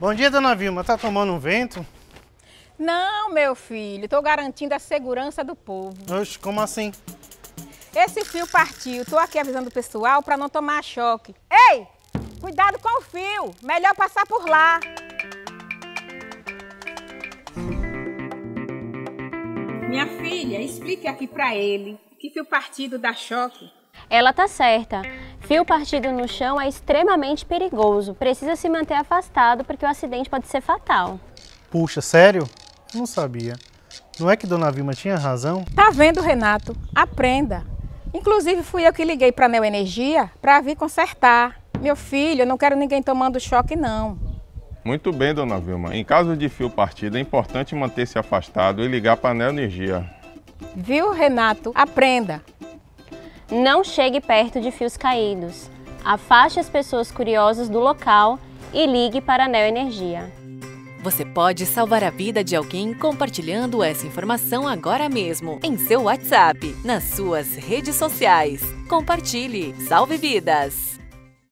Bom dia, dona Vilma. Tá tomando um vento? Não, meu filho. Tô garantindo a segurança do povo. Oxe, como assim? Esse fio partiu. Tô aqui avisando o pessoal para não tomar choque. Ei! Cuidado com o fio. Melhor passar por lá. Minha filha, explique aqui para ele que fio partido dá choque. Ela tá certa. Fio partido no chão é extremamente perigoso. Precisa se manter afastado porque o acidente pode ser fatal. Puxa, sério? Não sabia. Não é que Dona Vilma tinha razão? Tá vendo, Renato? Aprenda. Inclusive fui eu que liguei para a Neoenergia para vir consertar. Meu filho, eu não quero ninguém tomando choque não. Muito bem, dona Vilma. Em caso de fio partido, é importante manter-se afastado e ligar para a Neoenergia. Viu, Renato? Aprenda. Não chegue perto de fios caídos. Afaste as pessoas curiosas do local e ligue para a Neoenergia. Você pode salvar a vida de alguém compartilhando essa informação agora mesmo em seu WhatsApp, nas suas redes sociais. Compartilhe. Salve vidas!